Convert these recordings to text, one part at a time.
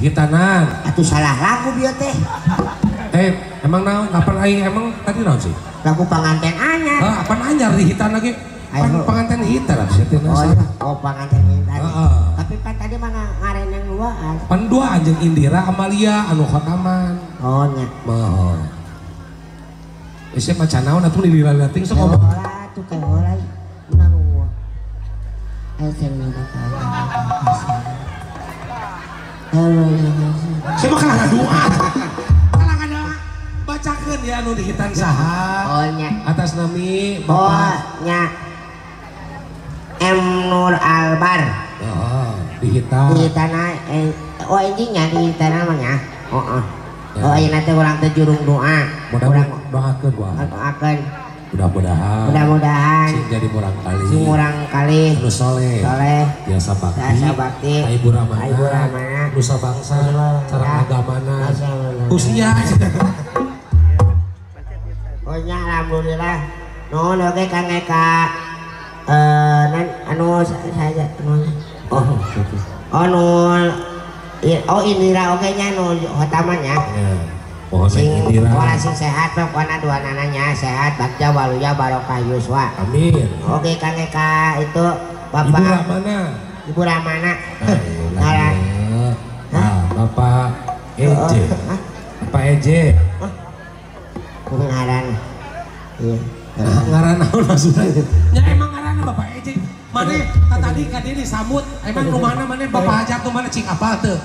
hitanan Atuh salah lagu bieu teh. eh emang naon apa aing emang tadi naon sih Lagu panganten anyar. ah apa anyar di hitan lagi. Pan, pengantin hitan lah sih Oh, iya. oh panganten tadi. Heeh. Tapi pan tadi mana ngaren yang luas. pan dua anjing Indira Amalia anu khotaman Oh nya. Mahal. Isi macan naon atuh lilila lating sok ngomong. Heula tuh heula. Mana lu? Ayo sing minta Halo, Saya mah kalangan doa. Kalangan doa. Bacakeun ya anu di hitan saha. Oh nya. Atas nami Oh Bapak. nya. M Nur Albar. Oh, di hitan. di tanah eh, oh ini nya di tanah mah nya oh oh oh iya nanti orang teh jurung doa Mudah-mudahan doakeun wah. doakan Mudah-mudahan. mudah-mudahan jadi murang kali. si murang kali Anu soleh. soleh Biasa bakti. Biasa bakti. Ibu Ramana. Ibu Ramana. Nusa bangsa. Cara agamana. Usia. oh nya alhamdulillah no oke kang eka eh nan anu saja anu oh oh nu i- oh Indira oke nya nu hotamannya Ya. Oh, iya, si sehat duanya sehat bakja waluya Barokah Yuswa. Amin. Oke Kang Eka itu Bapak Ibu mana Ibu Ramana. Ayolah, nah, ya. ah, Bapak EJ oh, oh, Bapak EJ iya. ngaran iya. Ngaran naon maksudnya? Ya emang ngaran Bapak EJ mana iya. tadi kadiri samut. emang rumahnya mana Bapak Haji tuh mana cing apa tuh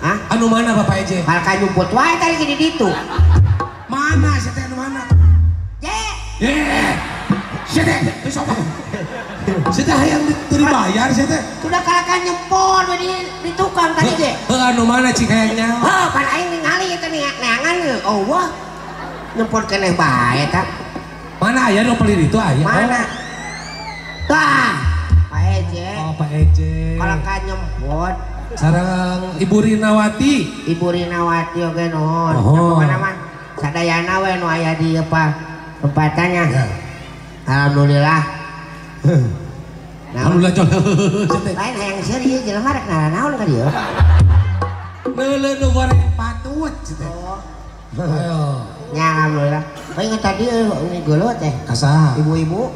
ah Anu mana Bapak Eje? hal kanyumput wae tadi gini ditu Mana sih teh anu mana? ye Eh. Sih teh, teu sopo. Sih teh hayang dibayar sih teh. sudah kalah kanyempol di di tukang tadi ge Heuh anu mana cing hayangnya? oh pan aing ningali nih neangan oh wah nyempol keneh bae tak Mana aya nu pelir itu aya? mana tah Pak Eje Oh, Pak Eje. kalau kanyempol Sarang Ibu Rinawati. Ibu Rinawati oke nuhun. Oh. Mah sadayana we nu aya di apa tempatannya. Ya. Alhamdulillah. Nah, Alhamdulillah coba. lain hayang serius jelema rek naon ka dieu. Neuleuh nu goreng patut cenah. Oh, Ayo. nya alhamdulillah. Oh tadi eh, ini geuleuh teh. Kasaha? Ibu-ibu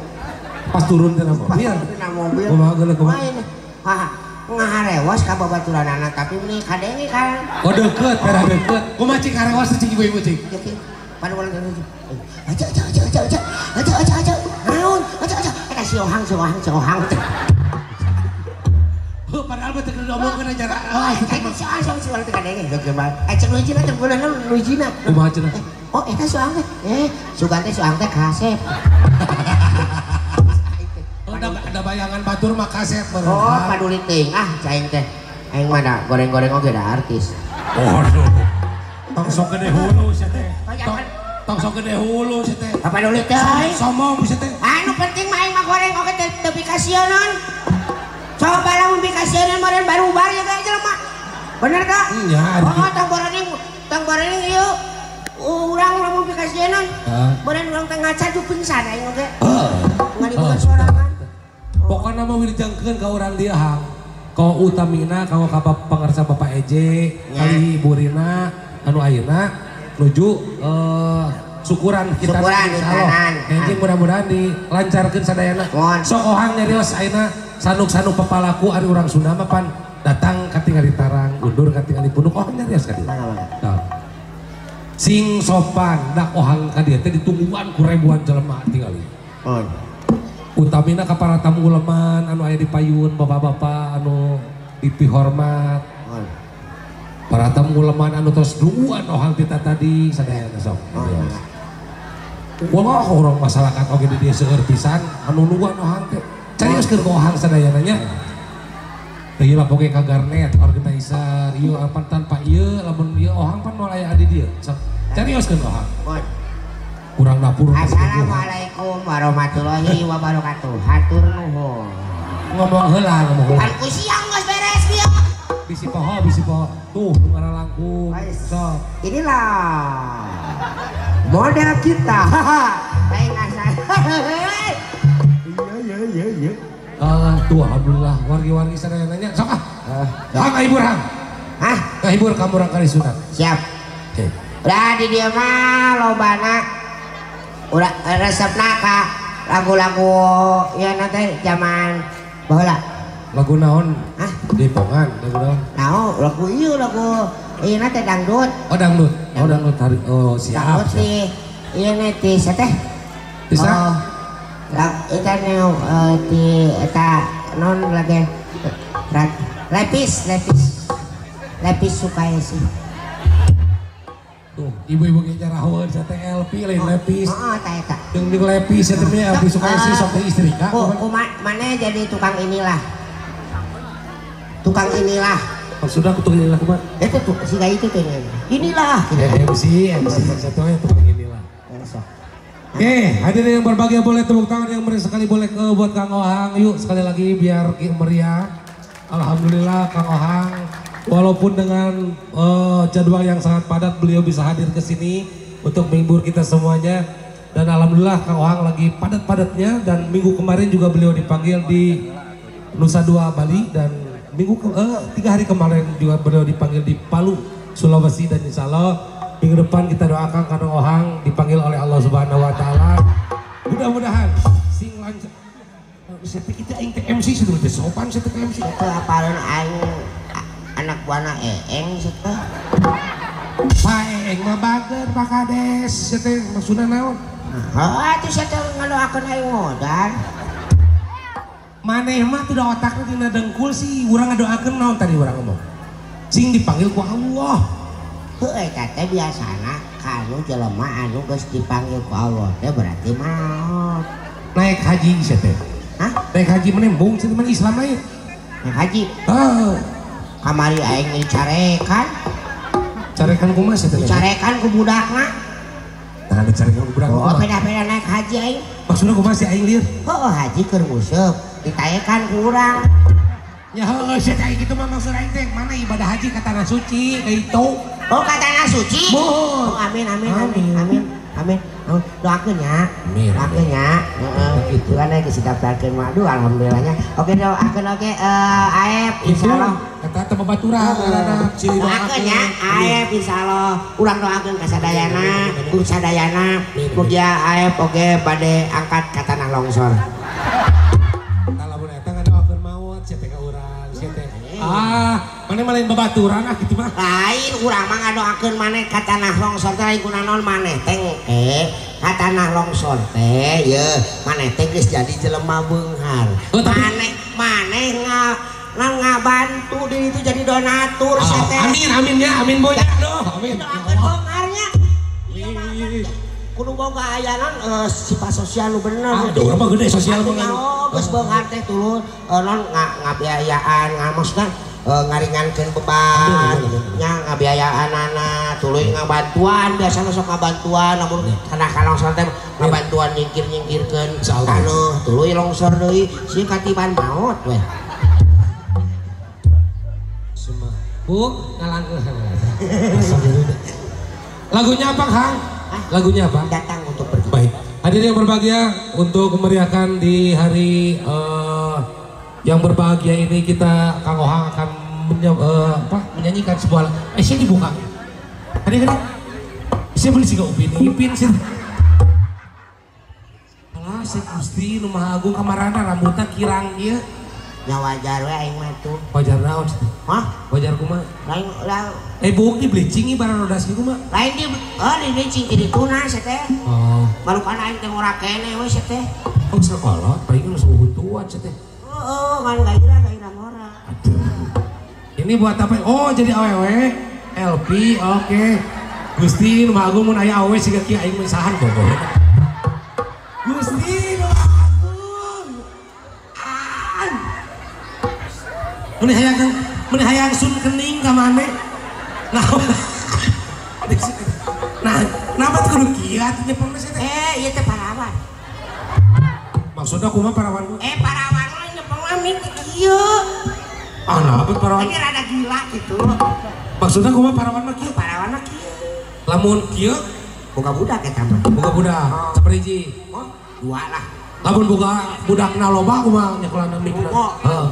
Pas turun teh na pas mobil. di mobil. Kumaha geuleuh kumaha? Ah, ngaharewas ka babaturan anak tapi ini kadenge kan. Oh deket, pera deket. Kumaha cing karewas teh cing ibu-ibu cing? Jadi pada ulang tahun aja aja aja aja aja aja aja aja naon aja aja eh si ohang si ohang si ohang padahal ngomongkeun aja. oh Ah, eh si ohang si ohang si ohang teh kadenge geus mah eh cek nuji cek bulan nuji na Kumaha cenah? oh ohang teh eh ohang teh kasep Oh, ada ada bayangan batur mah kaset baru. oh paduli ting ah caing teh aing mah da goreng-goreng oge da artis Waduh. Tong sok gede hulu sih teh. Tong tong sok gede hulu sih teh. apa paduli teh Somong sih teh. anu penting mah aing mah goreng oge teh teu bikasionan coba lamun bikasionan meureun baru bar ya guys jelema bener tak Iya, ada. Oh, tang boraning, tang boraning ieu urang lamun bikasionan. Ah. Boran urang teh ngaca pingsan aing oge. Ngalibukan Oh. sorangan. Pokoknya mau wilujengkeun ka urang dia hang. Kau utamina kau ka bap- pangarsa Bapak Eje, kali Ibu Rina, anu ayeuna nuju eh, syukuran kita Syukuran, insyaallah. Eje mudah-mudahan dilancarkeun sadayana. Sok ohang nyarios ayeuna sanuk-sanuk pepalaku ari urang Sunda mah pan datang katingali tarang, undur katingali punduk ohang nyarios ka dieu. Mana mana. Tah. Sing sopan dak ohang ka dieu teh ditungguan ku ribuan jelema tingali Oh. Utamina ka para tamu uleman anu aya di payun bapak-bapak anu dipihormat. Oh. para tamu uleman anu terus duan ohang kita tadi sadayana sok Oh. Orang masyarakat oge di seueur pisan anu nuan ohang teh. Carios keur ohang sadayana nya Ieu lah pokoknya ka garnet organizer ieu apa tanpa ieu lamun ieu ohang pan moal aya di dieu sok. Carios keur ohang Oh. Kurang dapur Assalamualaikum warahmatullahi wabarakatuh. Hatur nuhun. ngomong heula ngomong heula ku siang geus beres kieu. bisi poho bisi poho tuh dengar langkung sok Inilah model kita. Lain asal. iya iya iya ah tuh alhamdulillah wargi-wargi sana yang nanya sok ah hang ibu hang Hah? Kahibur kamu orang kali sunat. Siap. Oke. Udah di dia mah lobana. Udah eh, resepna ka lagu-lagu ya nanti zaman baheula. Lagu naon? Hah? Di pongan, lagu naon? Nah, lagu ieu lagu ieu nanti dangdut. Oh dangdut. Oh dangdut hari. Oh siap. Dangdut di ieu nanti teh. Bisa? Oh, eta nu eh, di eta non lagi rat- lepis lepis lepis suka sih. Ibu-ibu ge jaraheun saya teh LP lain lepis. Oh, eta eta. Jeung di lepis ya teh LP suka Ah. sih sok teh istri ka. Ku, ku ma- mana jadi tukang inilah. Tukang inilah. Maksudnya aku tuh ini lah kumat. Itu tuh si gay itu tuh ini. Inilah. Eh, MC, MC satunya tukang inilah. Ya. Oke, hadirin yang berbahagia boleh tepuk tangan yang meriah sekali boleh ke buat Kang Ohang. Yuk sekali lagi biar meriah. Alhamdulillah Kang Ohang walaupun dengan eh, jadwal yang sangat padat beliau bisa hadir ke sini untuk menghibur kita semuanya. Dan alhamdulillah Kang Ohang lagi padat-padatnya. Dan minggu kemarin juga beliau dipanggil di Nusa Dua Bali. Dan minggu ke- eh, tiga hari kemarin juga beliau dipanggil di Palu Sulawesi. Dan Insya Allah minggu depan kita doakan karena Ohang dipanggil oleh Allah Subhanahu Wa Taala. Mudah-mudahan sing lancar. Saya pikir kita MC teh sopan saya MC apalun aing anak buana eeng situ. Pak Eeng mah bager Pak Kades. Teh maksudnya naon Oh, itu situ ngadoakeun aing modal. maneh mah tuh otaknya tina dengkul sih. Urang ngadoakeun naon tadi urang ngomong? Sing dipanggil ku Allah. Heuh eta teh biasana kanu jelema anu geus dipanggil ku Allah teh berarti maot. naik haji saya teh Hah? naik haji menembung sih teman Islam lain Nah, haji? Ah kamari aing dicarekan, carekan kumas ya teh dicarekan ku budakna. nah ada carekan budak Oh, beda-beda naik haji aing. maksudnya kumas si aing lieur Oh, haji keur museup, ditayekan ku urang. ya heuh saya teh gitu mah maksud aing teh mana ibadah haji ka tanah suci itu Oh, katana suci. Mohon. Oh, amin amin amin Amin. amin. Amin. Oh, doakeun nya. Doakeun nya. Heeh. Begitu. Itu kan geus didaftarkeun mah. Aduh, alhamdulillahnya. Oke, doakeun oke eh Aep insyaallah. kata teh babaturan ada ciri Doakeun nya Aep insyaallah. Urang doakeun ka sadayana, ku sadayana. Mugia Aep oge bade angkat ka tanah longsor. kalau eta ngadoakeun maut sia teh ka urang sia teh ah lain babaturan ah gitu mah lain urang mah ngadoakeun maneh ka tanah longsor teh lain kunaon maneh teh eh ka tanah longsor teh ye maneh teh geus jadi jelema beunghar Oh, tapi- maneh maneh nga nga ngabantu di itu jadi donatur sia teh amin amin ya amin boy. Aduh amin. doakeun beungharnya Iya, kudu boga aya non eh, sifat sosial nu bener. Aduh, mah gede sosial mah. mah geus beunghar teh tulus eh, non nga ngabiayaan ngamaksudna eh, ngaringankeun beban nya ngabiayaan anak tuluy ngabantuan biasana sok ngabantuan namun kana ka longsor teh ngabantuan nyingkir-nyingkirkeun Insyaallah. anu tuluy longsor deui sieun katiban maot weh. Bu, ngalangkeuh. Lagunya apa, Kang? Lagunya apa? datang untuk pergi Baik. Hadirin yang berbahagia untuk memeriahkan di hari eh, yang berbahagia ini kita Kang Ohang akan menye- eh, apa, menyanyikan sebuah eh saya dibuka. Tadi kan saya beli sih upin ipin sih. Alah, saya Gusti nu Maha Agung kamarana rambutnya kirang ieu. nya wajar we aing mah tuh Wajar naon sih? hah Wajar kumaha? lain lain Eh buk di bleaching ieu barang rodas kieu mah. lain di oh di bicing di tuna sia teh Oh, baru kan aing teh ora kene we sia teh kok sekolah paling nu suhutuan sih teh. oh kan gairah Ini buat apa? Oh jadi awewe LP oke. Gusti nu agung mun aya awewe siga kieu aing mensahan boboh. Gusti nu agung. An. Mun hayang mun hayang sun kening ka mane. Nah. Nah, kenapa tuh kudu teh teh? eh ieu teh parawan Maksudnya kumaha parawan? eh parawan mah nyepeng mah mik kieu Alah, apa parawan? Ini rada gila gitu. Maksudnya gue parawan mah kieu? Parawan mah kieu. Lamun kieu boga budak ya mah. Boga budak. Oh. Saperiji. Oh, dua lah. Lamun boga budakna loba kumaha nya kulana mikna. Heeh.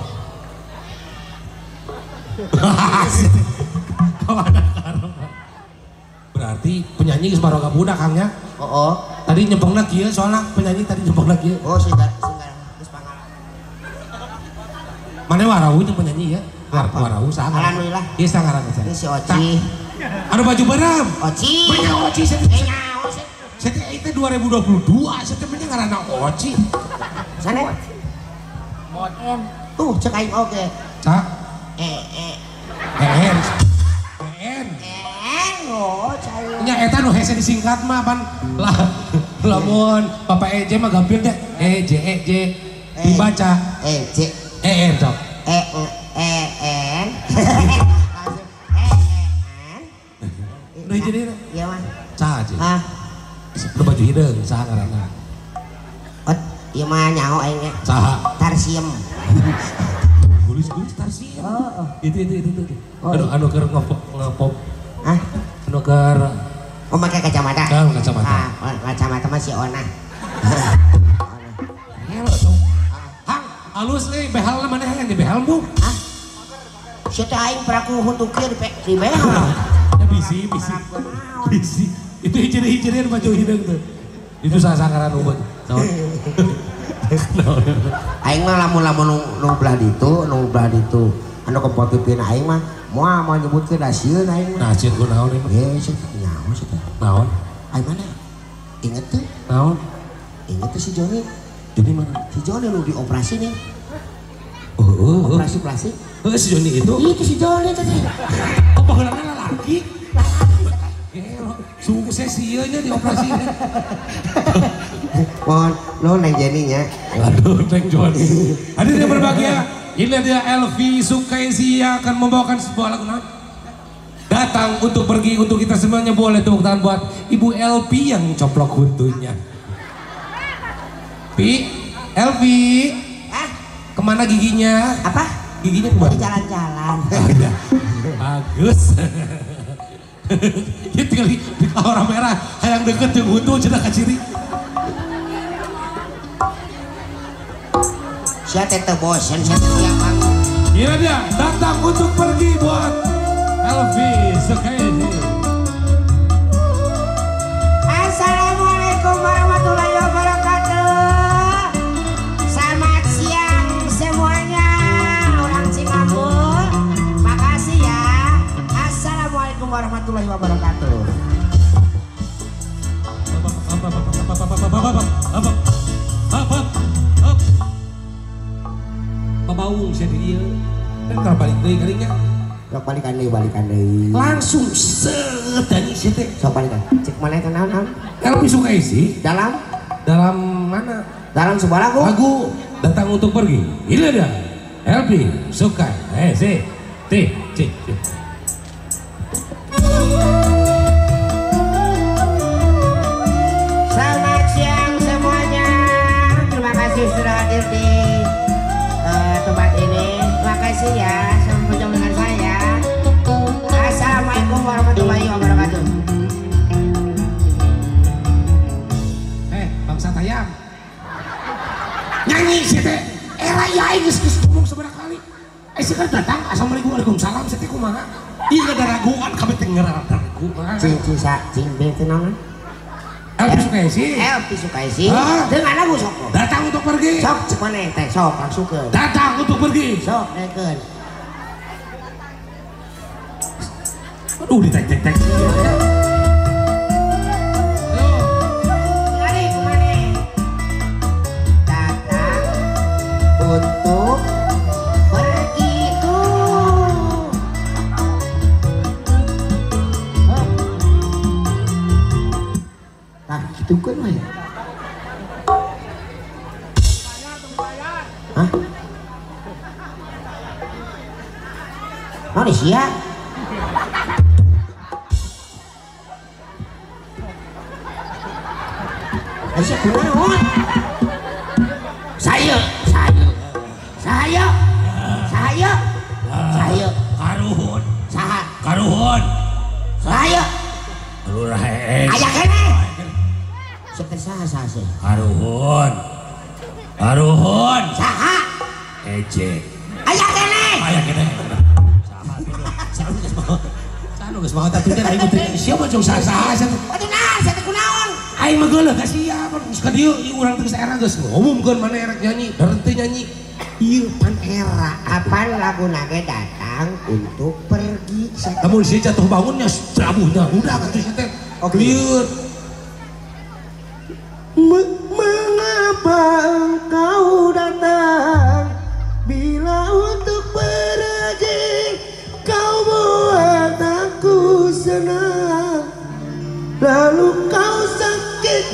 Berarti penyanyi geus budak Kang ya? oh. oh. Tadi lagi ya soalnya penyanyi tadi nyempeng lagi. Oh, sudah mana warau itu penyanyi ya? War, warau saha Alhamdulillah. ieu sangaran saya Ini si Oci. anu baju beram Oci. banyak oci saya saya itu 2022 saya teh banyak ngaranna oci. Sana. Modem. Tuh, cek aing oge. sa Eh, eh. en en Eh, oh, nya eta nu hese disingkat mah pan. Lah lamun Bapak EJ mah gampil deh EJ EJ dibaca. Eh, cek. EN eh, eh, eh. Langsung. Eh, eh, eh. Udah jadi Iya, Mas. saha aja Ah, lu baju hideung saha ngaranna ot, iya mah nyaho aing ge. saha Tarsiem. gulis-gulis tarsi Oh, oh. itu itu itu itu Oh, anu anu keur ngopop ngopop Ah, anu keur oh pakai kacamata. Kan, kacamata. Ah, kacamata mah si Ona. Halus nih, behal mana yang di behal bu? Ah. Si teh aing peraku huntukir di behal. Ya bisi, bisi, bisi. Itu hijir-hijirin baju hidung tuh. Itu sasakaran ubat. Naon? Naon? Aing mah lamun-lamun nu, nu belah ditu, nu belah ditu. Anu kompetipin aing mah moal mau nyebutkeun da sieun aing mah. Nah, cien ku naon ini? Ye, sih nyaho sih teh. Naon? Aing mana? Ingat tuh, Naon? ingat tuh si Joni. Jadi mana? Si Joni lu dioperasi nih, Oh, oh, operasi plastik. Oh, si Joni itu? Itu si Joni tadi. Oh, baheulana laki? Gelo, sukses ieu nya dioperasi. Mohon, lo neng Jenny nya. Aduh, Neng Joni. Hadir yang berbahagia, ini dia Elvi Sukaisi yang akan membawakan sebuah lagu. Datang untuk pergi untuk kita semuanya boleh tepuk tangan buat Ibu Elvi yang coplok huntunya. Pi, Elvi, ke mana giginya? apa? Giginya ke mana? jalan-jalan. Ada. Bagus. Itu kali di orang merah, yang deket yang huntu cina kaciri. Siapa teh bosen, siapa tiap bangun. Ini dia datang untuk pergi buat Elvi Sukaisi. Warahmatullahi wabarakatuh. Pabaung saya di dia. Kalau balik deui kalinya Sok balikan deui, balikan deui. langsung set dan. Sok balikan. Cek mana itu Elvi Sukaisi Dalam dalam mana dalam sebuah lagu. lagu datang untuk pergi. Ini dia Elvi Sukai. Eh, si, ti, cik, cik. Kasih ya sudah berjumpa dengan saya. Assalamualaikum warahmatullahi wabarakatuh. Eh, bangsa tayang. Nyanyi sih teh. Era ya geus geus ngomong seberapa kali. Eh sih kan datang. Assalamualaikum Waalaikumsalam sih teh kumaha. Iya ada raguan kami teh ngerar raguan. Cing cing sa cing bete naon? Elvi Sukaisi Elvi Sukaisi. Ah. Dengan lagu sok. datang untuk pergi. Sok cek mana teh sok langsung ke. Datang untuk pergi. Sok neken. Aduh ditek-tek-tek. Lari namun si jatuh bangunnya jauhnya udah kan tuh teh. Oke. lieur Me- Mengapa engkau datang? Bila untuk pergi Kau buat aku senang. Lalu kau sakit.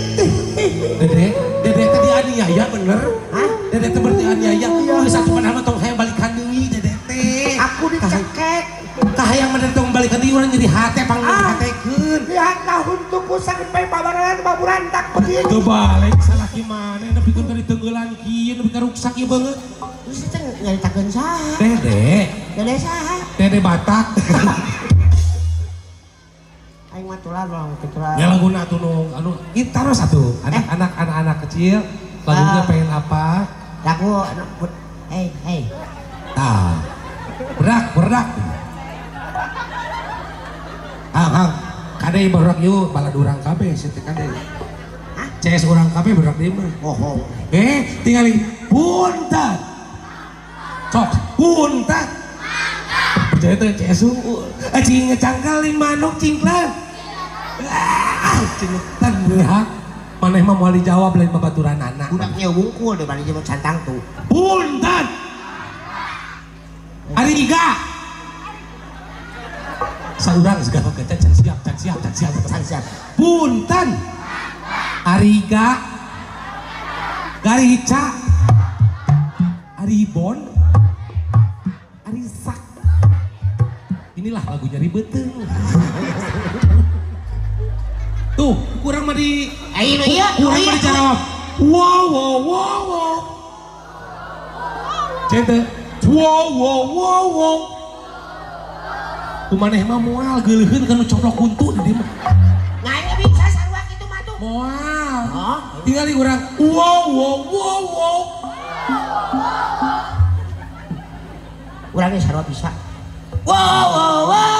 Dede dede teh dianiaya bener? Hah? dede berarti aniaya geus satu mah tong dede teh Aku dicekek kahayang mah tong balikan deui urang jadi hate panggung Ah. hatekeun. Lihat tahun tuku sakit pay pabaran baburan tak begini. Teu balik salah gimana? Nepi kun tadi tenggelan kieu nepi ka ruksak ieu banget Terus itu nyaritakeun saha? Dede. Dede saha? Dede batak. Aing mah tular dong tular. Ya laguna atuh nu anu gitar satu. Anak-anak anak-anak kecil lagunya Ah. pengen apa? Lagu anu, but- Hei hei ah berak berak ah ah kade berak yuk balad urang kabe situ kade Hah? CS urang kabe berak dia mah. Bohong eh tinggalin punten. Sok punten. Percaya tuh CS unggul eh cing ngecangkalin manuk cingklan ah cingklan berhak maneh mah mau dijawab lain babaturan anak Budaknya wungkul deh balik jemput santang tuh. Punten hari tiga. Saurang segala kerja can siap can siap can siap can siap. Punten. Ariga Garica Aribon Arisak inilah lagunya ribet tuh. Kurang mah di Ayo iya kurang mah dijawab wow wow wow wow. Cente wow wow wow wow. Kumaneh mah moal geuleuheun kana coplok kuntu di dieu mah. Ini bisa sarua gitu mah tuh. Moal Oh tinggal di urang. Wow wow wow wow. Urangnya sarua bisa. Wow wow wow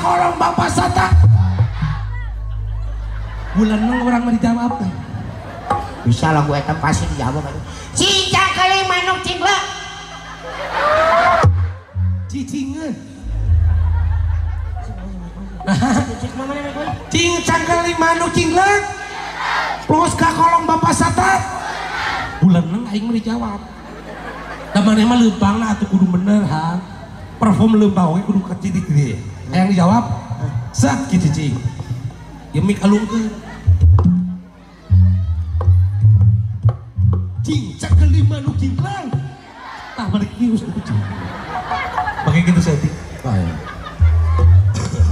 kolong bapak sata. Bulan nol orang mah dijawab Bisa lagu eta pasti dijawab. Cincang kali manuk nenek gue. cing cangkeling manuk cingkleng plus ka kolong bapak sata. Bulan neng aing mah dijawab. Da maneh mah leumpang lah atuh kudu bener ha. Perform leumpang oge kudu kecil gede yang dijawab sak kitu cing ya mik alungkeun cing cangkeling manuk cingkleng tah balik kius itu cing pakai gitu setting Baik.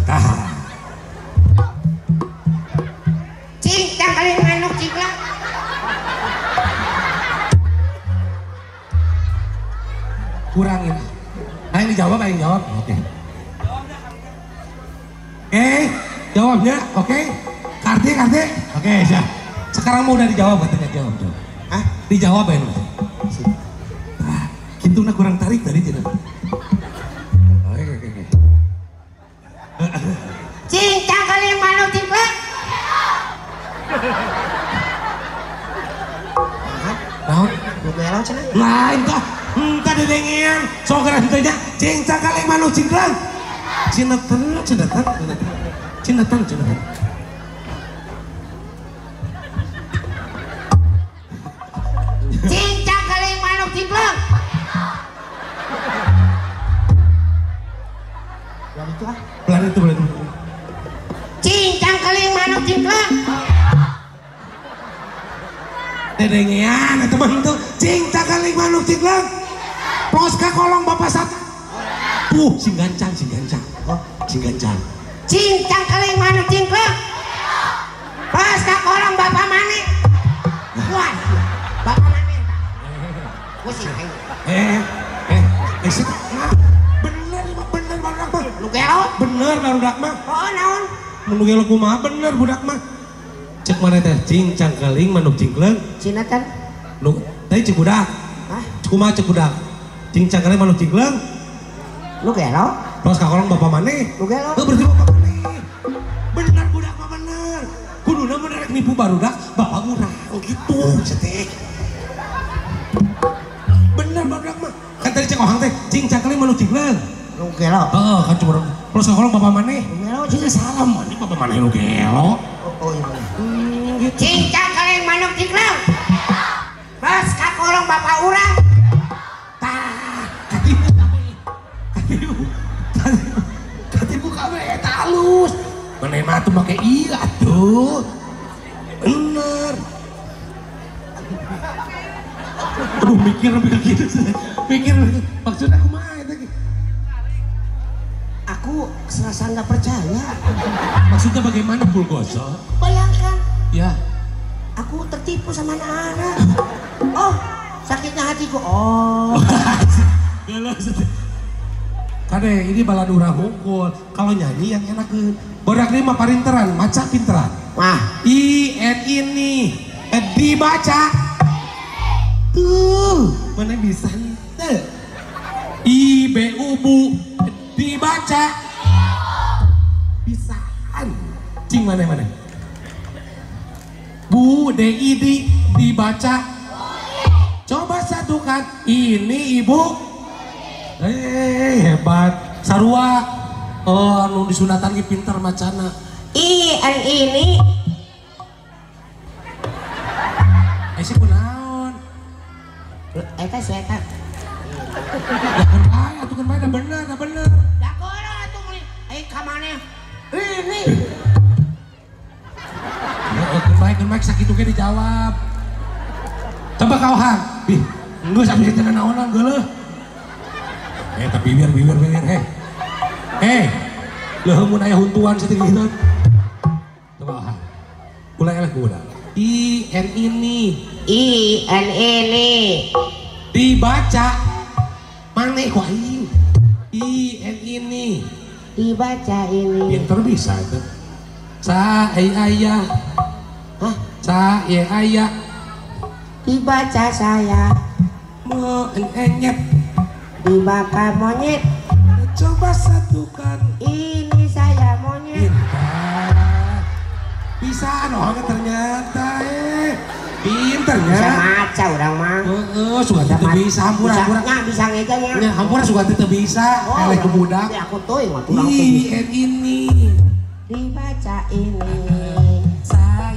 tah. Cincang kali manuk cinglek. kurangin. Nah ini jawab yang jawab oke oke jawabnya oke? Karti karti oke siap. Sekarang mau udah dijawab katanya jawab jawab. Hah? dijawab ya Mas? ah, gitu nah kurang tarik tadi tidak oke oke oke Cincang kali manuk cinglek. naon Gue belok cenah. lain kah entah. Didengean so kena hentenya cincang kali manuk cingklang cinatan cinatan cinatan cinatan Cincang kali manuk cinglek. Ya itu ah. pelan itu pelan itu Cincang kali manuk cinglek. dedengean teman tuh cincang kali manuk cingklang pos kolong bapak satu uh sing gancang sing gancang oh sing gancang Cincang kali manuk cinglek. Pas ka kolong bapak mana? Wah. Bapak mana? Pusing eh eh eh bener bener budak mah Lu gelot. bener budak mah Oh naon? menunggu gelo kumaha bener budak mah cek mana teh cincang kaling manuk cingklang Cina kan? Nu, tadi cek budak. Hah? Kumaha cek budak? Cing cangkare manuk cingleung. Lu gelo? Terus kakolong bapak maneh. Lu gelo? Tuh berarti bapak Rek nipu barudak, bapak urang gitu. Cetek. Bener barudak mah. Kan tadi cek ohang teh, cing cangkare manuk cingleung. Lu gelo? Heeh, kan cuma terus kakolong bapak. Lu gelo? Cing salam maneh bapak maneh lu gelo. Oh, oh iya. Hmm, gitu. Manuk cikleung. Bas kakolong bapak urang. Tah, katibu katibu katibu katibu kabe eta halus. Mana mah tuh make iya tuh. Aduh mikir mikir gitu. Mikir maksudnya aku mah. Aku serasa nggak percaya. Maksudnya bagaimana Pulgoso? Bayangkan, Ya, aku tertipu sama anak-anak. Oh, sakitnya hatiku. Oh, Kade ini baladura hukul. Kalau nyanyi yang enak ke. Bodak ini mah parinteran, maca pinteran. wah, I N ini eh, dibaca tuh mana bisa? Ente I B U bu. Dibaca. Bisaan cing mana mana? Bu D I D dibaca. Coba satukan. Ini ibu. Eh hebat. Sarua. Oh anu disunatan ge pinter macana. I N ini. Eh sih? Eta si Eta. Ya kan bae, atuh kan dah bener, dah bener. Ya kono atuh muli. Eh kamane? Ini. Kan bae, kan bae, sakitu ge dijawab. Coba kau hang, bih, enggak sampai kita naonan geuleuh. Eh, tapi biar biar biar, eh. Eh, leuh mun aya huntuan saeutik gitu. Coba hang. Ulang eleh kuda. I N ini I N ini. dibaca maneh ku aing. I N ini Dibaca ini. pinter bisa itu sa ai ayah Hah? sa ye ayah Dibaca saya. mo en enyet Dibakar monyet. coba satukan Ini saya monyet. pintar bisa dong ternyata Bisa maca orang mah. Heeh, suka teu bisa hampura bisa, hampura nya, bisa ngejanya. nya hampura suka teu bisa eleh ke budak Ya aku tuh yang waktu en ini Dibaca ini. sa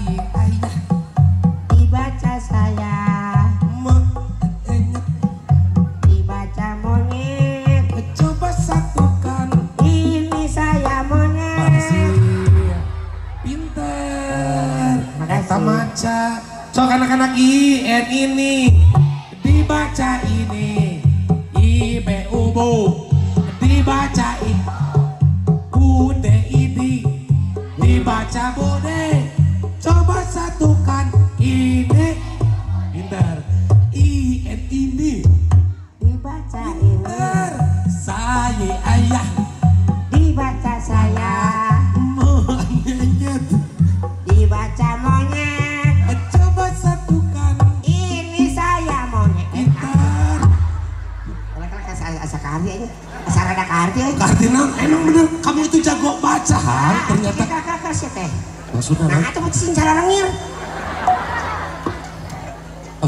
I N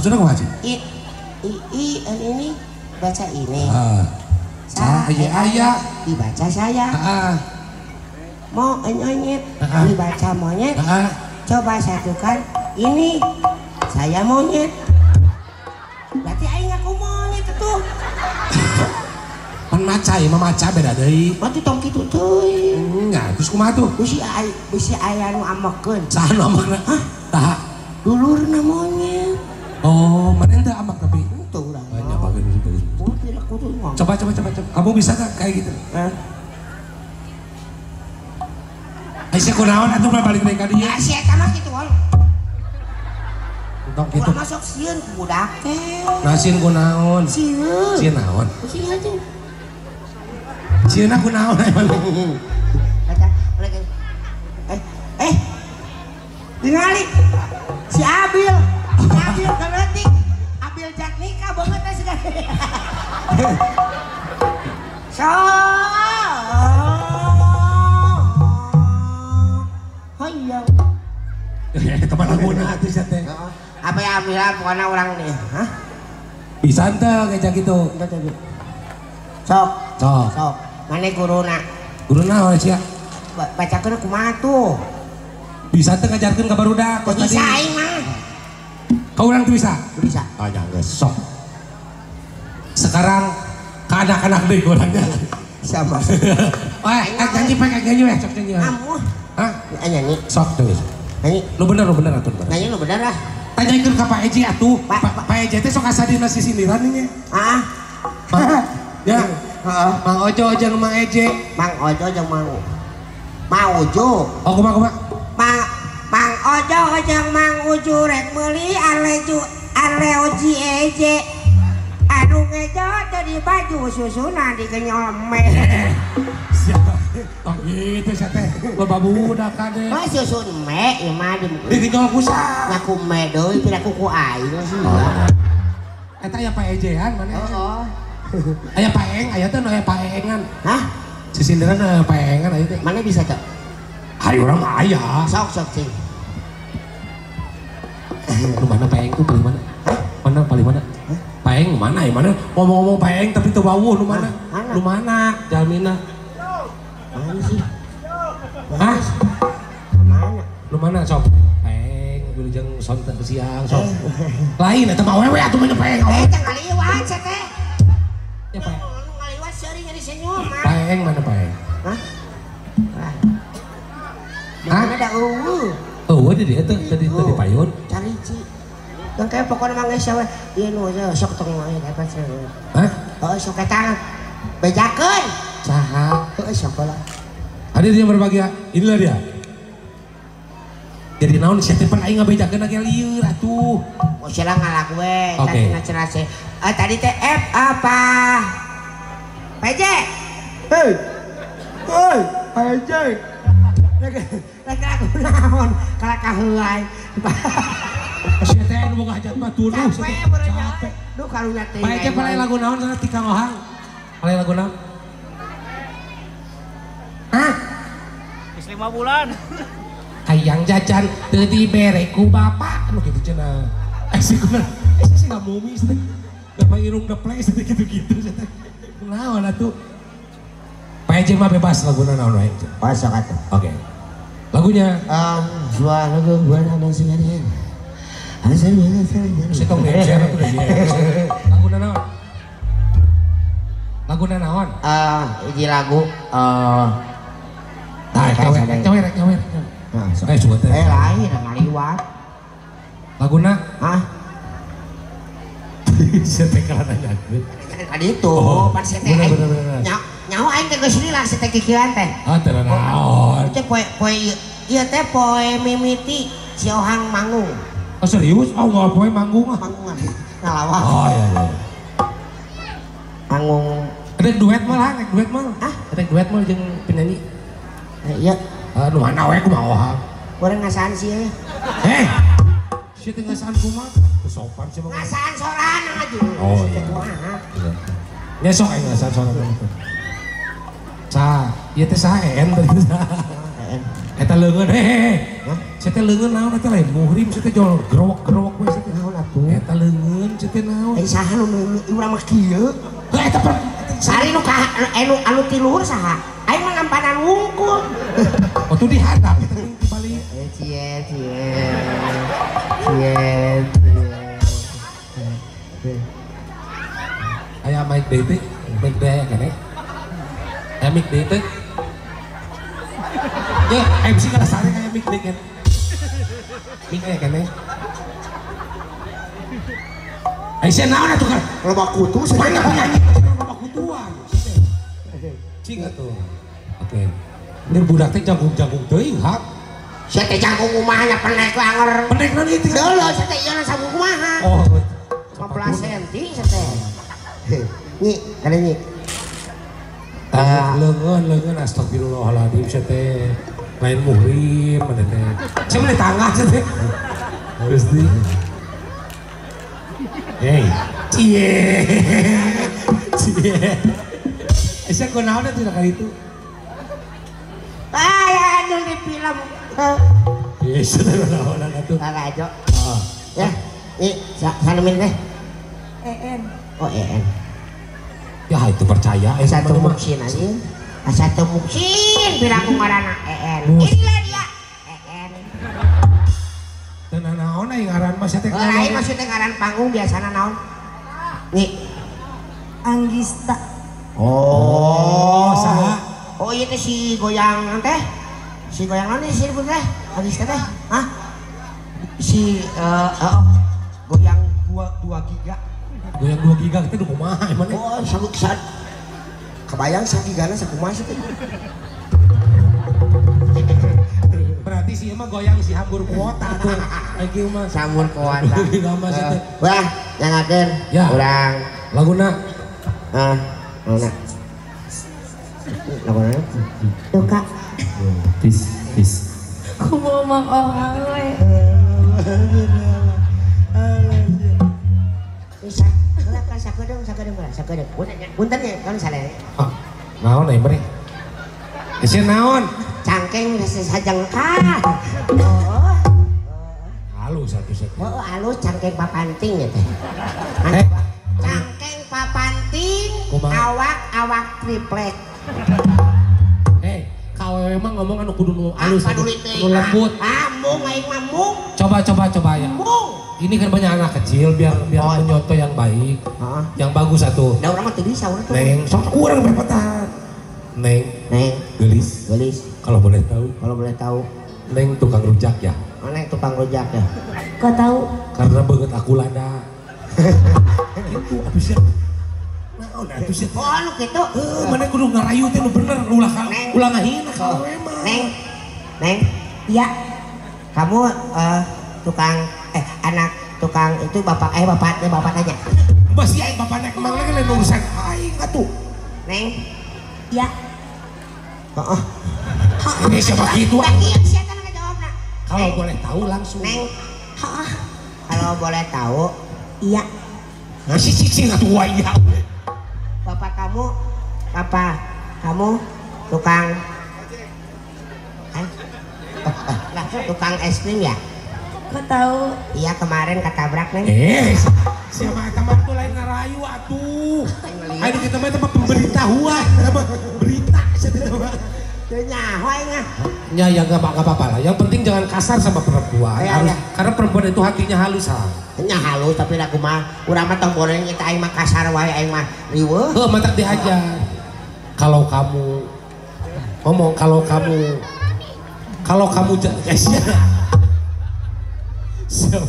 maksudnya kok ngaji I, i, i, ini baca ini. ah saya ayah Dibaca saya. ah Mau nyonyet. Ah. Dibaca monyet. ah Coba satukan. Ini saya monyet. Berarti aing ngaku monyet itu. pan maca ya memaca beda deui Berarti tong kitu teuy. enggak terus kumaha tuh Bisi ay, bisi aya nu amekeun. saha nomorna hah tah Dulurna monyet. Oh mana ente amak tapi Itu urang. banyak banget coba coba coba coba kamu bisa kan kayak gitu Eh, Aisyah kunaon atuh balik deui ka Ya dieu si eta mah kitu wal. Tok Ulah gitu masuk sieun ku budak teh. nasin kunaon Sieun. sieun naon Sieun aja. sieun kunaon emang. Eh, eh. Ningali si Abil. Si Abil keletik. mobil jak nikah banget teh segala. So. Oh iya. Teman lagu nanti saya teh. Apa ya ambilan pokoknya orang nih. Hah? Bisa ente kayak gitu. Sok, Sok. sok. Mana guruna? Guru naon sia? Ba- Bacakeun kumaha tuh? Bisa ente ngajarkeun ka barudak. Bisa aing mah? Kau orang tuh bisa? Bisa. Oh jangan sok. Sekarang ke anak-anak deh orangnya. Sama. Wah, eh, nyanyi pakai nyanyi weh, sok nyanyi. Kamu Hah? Ah, nyanyi. Sok tuh. Nyanyi. Lu bener, lu bener atuh. Nyanyi lu bener lah. Tanyaikeun ka Pak Eji atuh. Pak- Pak Pak Eji teh sok asa dina sindiran ini. Ah, Ya. Heeh. Mang Ojo jeung Mang Eje. Mang Ojo jeung Mang Mang Uju. Oh, kumaha kumaha? Mang Mang Ojo jeung Mang Uju rek meuli aleju aleoji eje. Anu ngejo jadi baju susuna digenyol me. Siapa? Oh gitu sia teh. Loba budak kade. Mah susun me ieu mah di Di kusa. ngaku me deui tidak kuku aing sih. Eta aya Pak Ejean mana? Oh. Aya Pak Eng, aya teh nu aya Pak Engan. Hah? Sisindiran aya Pak Engan aya teh. Mana bisa cok? Hari orang mah aya. Sok sok sih. Lu mana Pak Eng tuh paling mana? Mana paling mana? Pak Eng mana ya mana? Ngomong-ngomong Pak Eng tapi teu bawuh lu mana? Lu mana? Jalmina. Mana sih? Hah? Mana? Lu mana sok? Pak Eng, wilujeng sonten siang sok. Lain eta mah awewe atuh mana Pak Eng. Eh, jangan liwat sih teh. Ya Pak. Anu ngaliwat seuring nyari senyum mah. Pak Eng mana Pak Eng? Hah? Hah? Hah? Mana ada ungu? Oh, di dia tuh tadi tadi payun. Cari ci. Yang kayak pokoknya mangga siapa? Iya nu aja sok tong main apa sih? Hah? Oh sok kita bejakeun. Saha? Oh sok lah. Ada dia berbahagia. Inilah dia. Jadi naon sih teh aing ngabejakeun lagi lieur atuh. Mau silang ngalah gue. Oke. Tadi ngacerah sih. Ah tadi teh F apa? PJ. Hei. Hei. PJ. Lagu naon? Kalau anu mah. Capek. Duh karunya teh. Bae teh palai lagu naon sana ti Kang Ohang. Palai lagu naon? Hah? Bulan. Hayang jajan teu dibere ku bapak nu kitu cenah. Eh sih kumaha? Eh sih enggak mumi teh. Bapak irung the place gitu-gitu. Naon atuh? Paeje mah bebas lagu naon wae. Pasok atuh. Oke. Lagunya Um, suara gue gue ada sendirian. Si tong dia share tuh dia. Lagu naon? Lagu naon? Ah, hiji lagu eh Tah, cawer, cawer, cawer. Nah. Eh, coba teh. Eh lain ngaliwat. Laguna saya nanya Tadi itu, Oh, saya bener, bener, bener. nyawa aing teh geus lila saya teh teh. Ah, naon. Teh poe poe ieu- ieu teh poe mimiti si Ohang manggung. Oh serius? Oh nggak poe manggung ah. Manggungan ngalawak. Oh iya iya. Manggung Ada duet malah, ada duet malah. Hah? Ada duet malah jeung penyanyi. eh, iya, Ah, nu mana we kumaha ohang. urang ngasaan sih eh. Eh. Sieu teh ngasaan kumaha? Sopan sih. Ngasaan sorangan aja. Oh, iya. Ya sok aing ngasaan soalnya. Sa, ieu teh saha en tadi saha. Eh, Eta leungeun. Hah? Saya teh leungeun naon eta lain muhrim, saya teh jual gerowok-gerowok we saya teh. Naon atuh? Eta leungeun, saya teh naon. Eh saha nu urang mah kieu? Lah eta per Sari nu ka anu anu ti luhur saha? Aing mah ngampanan wungkul. Oh tuh dihadap kita ting di balik. Eh cie cie. Cie. Aya mic teh, mic keneh. Mic deui teh. Ya, MC kana sare aya mic deui kan. Mic aya keneh. Aisyah naon atuh kan? Loba kutu Mana sebenarnya. penyanyi loba kutuan. Cing atuh. Oke. Ini budak teh jagung-jagung teuing hak. Saya teh jangkung kumahnya pendek langer. Pendek nan itu. Dolo saya teh ieu sabung kumaha. Oh. 15 cm saya teh. Nyi, kada nyi. Ah, leungeun leungeun astagfirullahaladzim saya teh lain muhrim mana teh. Saya mah di tangga saya teh. Gusti. Hei, cie, cie. Saya kunaon tidak kali itu. Ah, ya anu di film. Eh, Yes, sudah kunaon itu. Kakak Ajo. Ah, Ya, ini sa sana min teh. EN. Oh, EN. Ya itu percaya. Eh, Satu muksin aja. Satu muksin bilang ngaranna EN. Mus. Inilah dia. EN. Dan naon aing ngaran mah saya teh. Oh, lain maksudnya ngaran panggung biasana naon? Nih. Anggista. Oh, saha? Oh, iya teh si goyang teh. Si goyang naon nih si disebut teh? Habis teh. Hah? Si eh eh, goyang 2 2 giga. Goyang 2 giga kita udah kumaha emang nih. Oh, sabu sad. Kebayang sagigana sakumaha sih teh. Berarti sih emang goyang si hambur kuota tuh. Lagi mah. Kuat. Giga mah sih teh. Wah, nyangakeun. Ya. Urang Laguna ah mana? Lagu mana? Tuh kak. tis tis. Aku mau orang sakedeng lah sakedeng. Punten punten ya kan salah. Ah, naon aing bari? Isi naon? Cangkeng sajengkah. Oh. Halus satu satu. Oh, halus cangkeng papanting ya teh. Eh. Cangkeng papanting, Kumaha? awak awak triplek. Eh, kau emang ngomong anu kudu nu halus nu lembut. Ah, mung aing mah mung. Coba coba coba ya. Mung. Ini kan banyak anak kecil biar biar Oh. penyonto yang baik, Heeh. yang bagus satu. Da urang mah teu bisa urang tuh. Neng, sok kurang berpatan. Neng, Neng, gelis. gelis Kalau boleh tahu, kalau boleh tahu. Neng tukang rujak ya. Mana yang tukang rojak ya? Kau tahu? Karena banget aku lada. gitu, abis ya. Naon abis ya. Oh, anu gitu. Eh, mana kudu ngarayu teh nu bener ulah Neng. ulah ngahina kalau emang. Neng, Neng, Ya. kamu eh, tukang eh anak tukang itu bapak eh bapak eh bapak tanya. Masih aing bapak nek emang lagi lain urusan aing atuh. Neng, Ya. oh, oh. Ini siapa gitu ah. Nak? Kalau boleh tahu langsung. Neng, kalau boleh tahu, Iya. Ngasih cicing atuh waya. bapak kamu apa? Kamu tukang eh? Lah, tukang es krim ya? Kau tahu? Iya kemarin ketabrak neng. Eh, siapa teman tuh lain ngarayu atuh. Ayo kita mah tempat pemberitahuan, apa berita saya mah. Tuh nyaho ngah. Ya ya nggak nggak apa-apa lah. Yang penting jangan kasar sama perempuan. Ya, Harus- ya. Karena perempuan itu hatinya halus ha. Nya halus tapi lagu mah urang mah tong goreng kita aing mah kasar wae aing mah riweuh. Eh, mata dihajar. Kalau kamu ngomong kalau kamu kalau kamu ja- eh.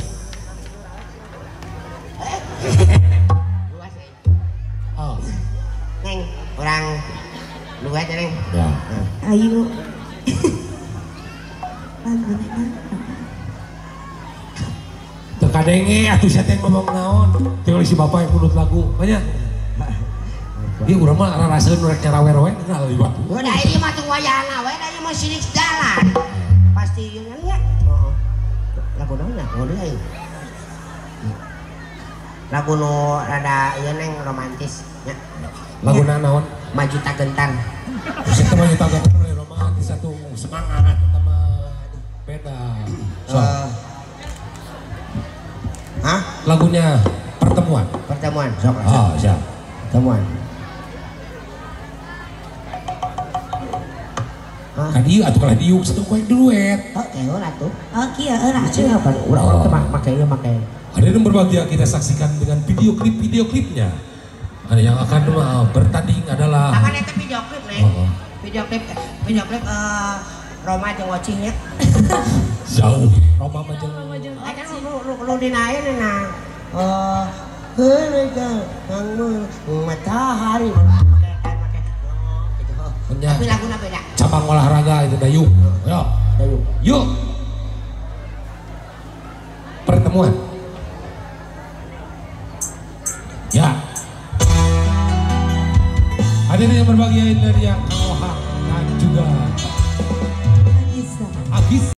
Oh, Neng, aja neng. ya. Ayu. Lagu neng. Terkadenge atuh saya ngomong naon. Tinggal si bapak yang kunut lagu. Banyak. Dia urang mah raraseun rek nyarawer we kenal di batu. Udah ini mah tuh wayana, wae da ieu mah sirik jalan. Pasti ieu nya nya. Heeh. Lagu naon ya? Dia ieu. Lagu nu rada ieu neng romantis nya. Lagu naon? Maju tak gentar. Saya teman kita agak romantis satu semangat sama beda. So, Eh. Hah? lagunya pertemuan. Pertemuan, sok. Oh, siap. Pertemuan. Kan atuh kalah diuk satu koin duet. Oh, kayak lah tuh. Oh kia eulah. Cina kan, urang-urang teh mah make ieu make. Hadirin berbahagia kita saksikan dengan video klip video klipnya. Ada yang akan uh, bertanding adalah Kapan eta video klip, Neng? Oh, oh. Video klip video klip eh Roma jeung Wocingnya. jauh. Roma Majeng. Ada lu lu lu lu dinain nah. Eh, harga kamu matahari. Tapi laguna beda. cabang olahraga itu dayung. Yo, Dayung. yuk. Pertemuan. Ya. Hadirin yang berbahagia ini dari yang Kang dan juga. Agis